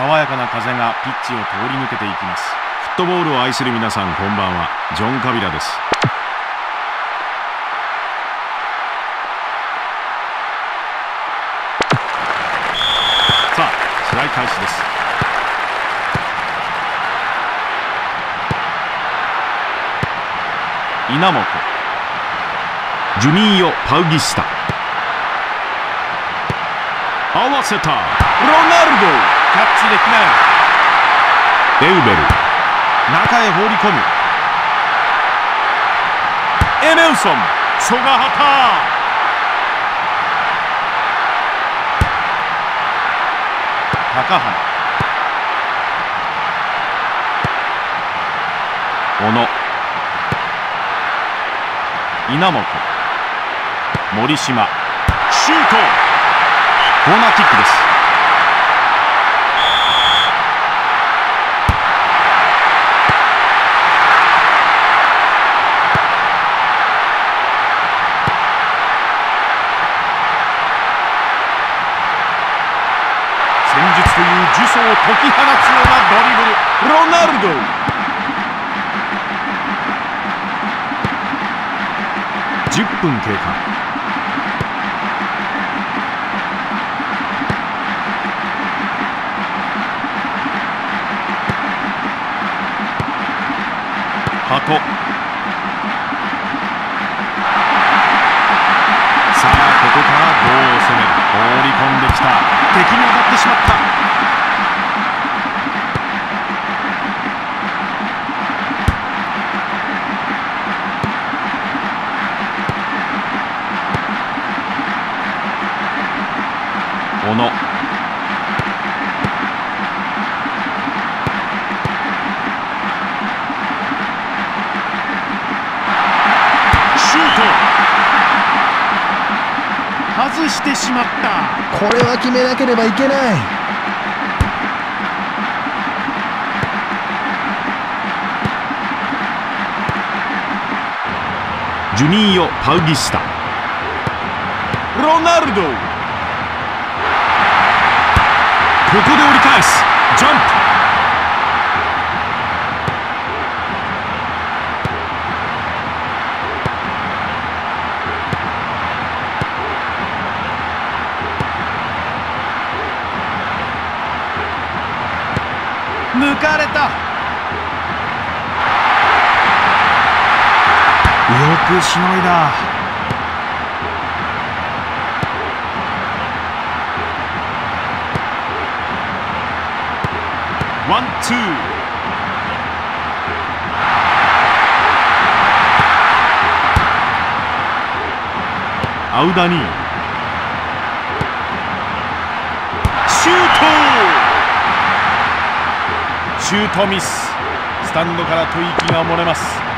爽やかな風がピッチを通り抜けていきます。フットボールを愛する皆さんこんばんは。ジョン・カビラです。さあ試合開始です。稲本。ジュニーヨ・パウギスタ。合わせた。ロナルド。ャッチできない。エウベル。中へ放り込む。エメルソンソガハタ。高原。小野。稲本。森島。シュート。コーナーキックですブルロナルド。10分経過。ハト。外してしまった。これは決めなければいけない。ジュニーヨ・パウギスタ。ロナルド。ここで折り返す。ジャンプくしのいだワンツーアウダニシュートシュートミススタンドから吐息が漏れます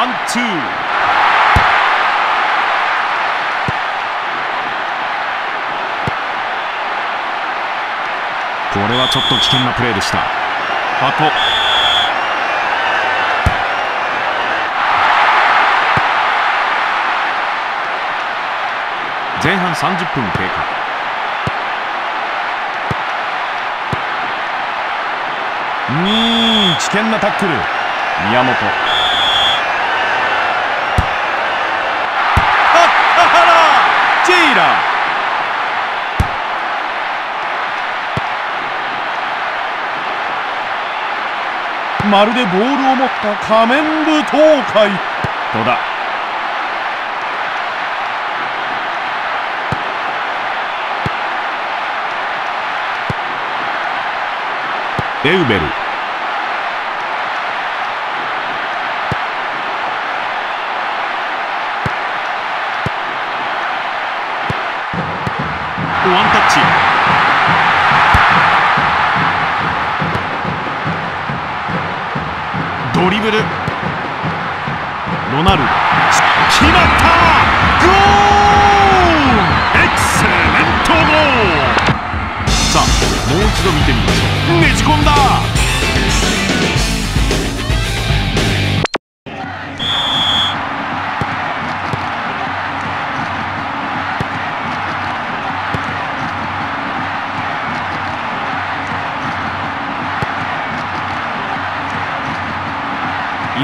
ワンツーこれはちょっと危険なプレーでした。ハト前半30分経過。うん危険なタックル。宮本。原ジェイラまるでボールを持った仮面舞踏会戸田エウベルチドリブル。ロナルド。決まった。ゴール。エクセレントゴール。さあもう一度見てみましょう。ねじ込んだ。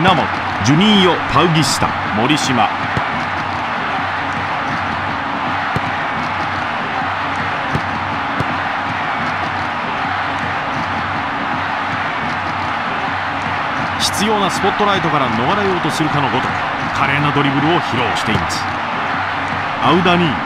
稲本ジュニーヨ・パウギスタ森島。必要なスポットライトから逃れようとするかのごとく華麗なドリブルを披露しています。アウダニー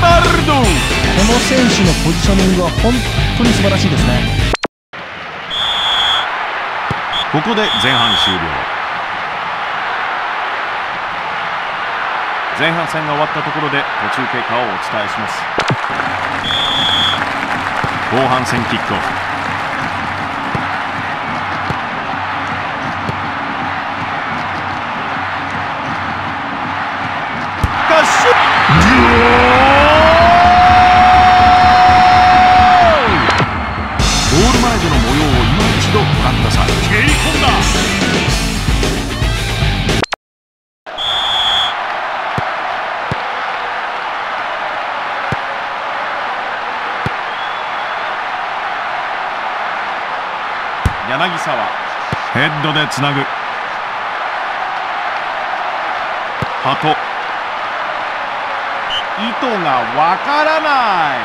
バルド。この選手のポジショニングは本当に素晴らしいですね。ここで前半終了。前半戦が終わったところで途中経過をお伝えします。後半戦キックオフ。ヘッドでつなぐ。鳩糸がわからない。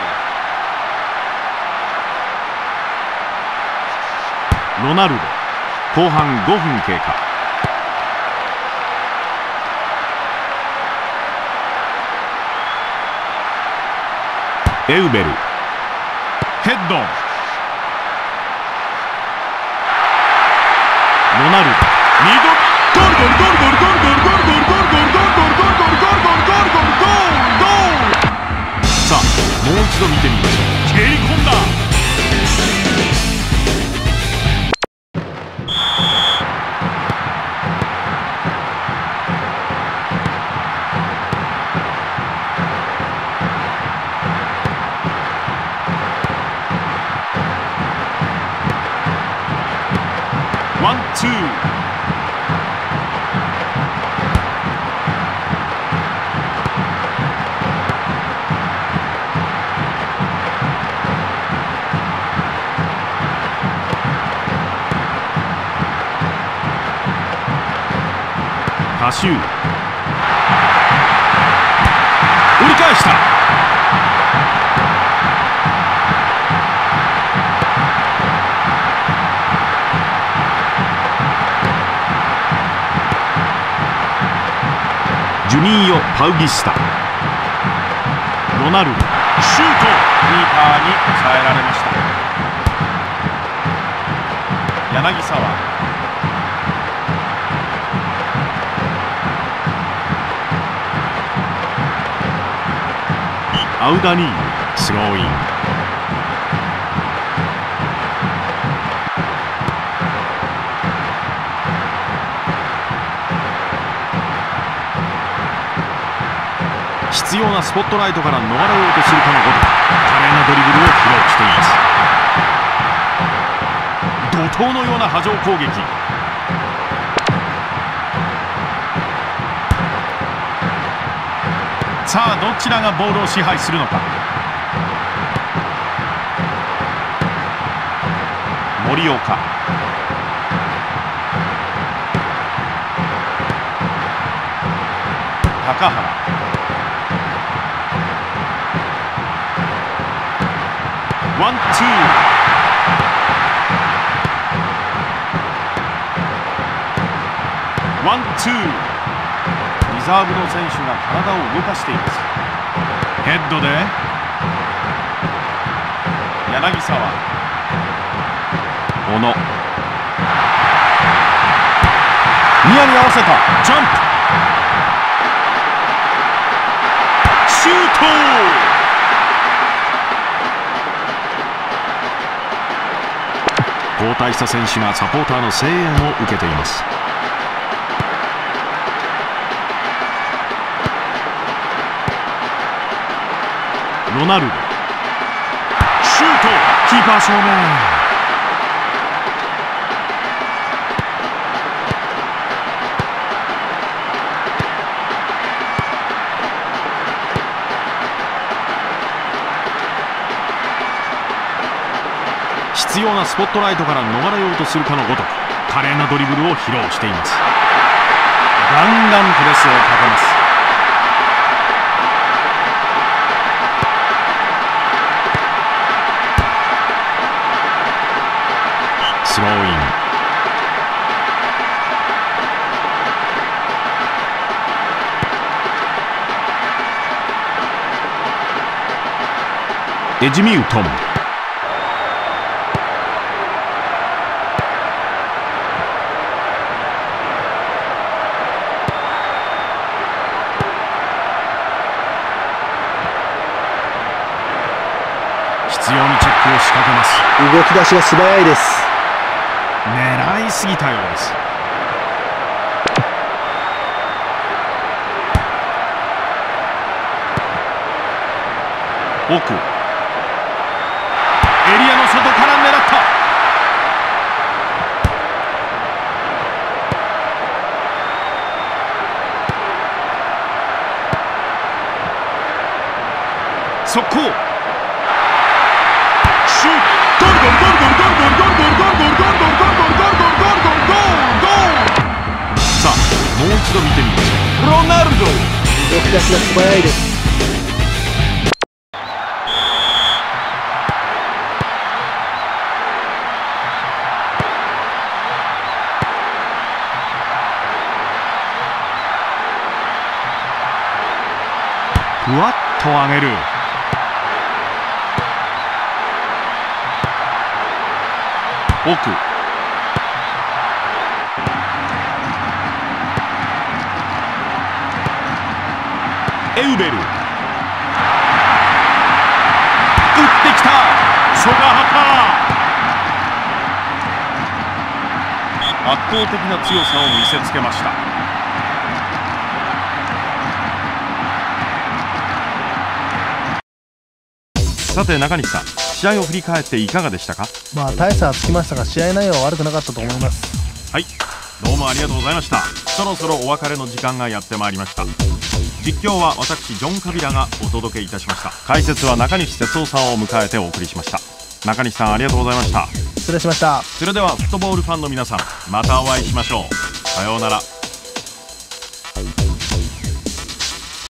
ロナルド。後半5分経過。エウベル。ヘッドマルゴールゴールゴールゴールゴールゴールゴールさあもう一度見てみましょう。蹴り込んだ。ワンツー。カシュー。折り返した。ジュニーヨ・パウギスタロナルド。シュートキーパーに抑えられました。柳沢。アウダニースローイン。必要なスポットライトから逃れようとするかのごとく華麗なドリブルを披露しています。怒涛のような波状攻撃。さあどちらがボールを支配するのか。森岡。高原。ワンツーワンツー。ザーブの選手が体を動かしています。ヘッドで。柳沢。小野。ニアに合わせた。ジャンプ交代した選手がサポーターの声援を受けています。ロナルド。シュート。キーパー正面。必要なスポットライトから逃れようとするかのごとく華麗なドリブルを披露しています。ガンガンプレスをかけます。スローイン。エジミュートン掛けます。動き出しが素早いです。狙いすぎたようです。奥。エリアの外から狙った。速攻一度見てみましょう。ロナルド。動き出しが素早いです。ふわっと上げる。奥エウベル。打ってきた。ソガハカ圧倒的な強さを見せつけました。さて中西さん試合を振り返っていかがでしたか？まあ大差はつきましたが試合内容は悪くなかったと思います。はいどうもありがとうございました。そろそろお別れの時間がやってまいりました。実況は私ジョン・カビラがお届けいたしました。解説は中西哲夫さんを迎えてお送りしました。中西さんありがとうございました。失礼しました。それではフットボールファンの皆さんまたお会いしましょう。さようなら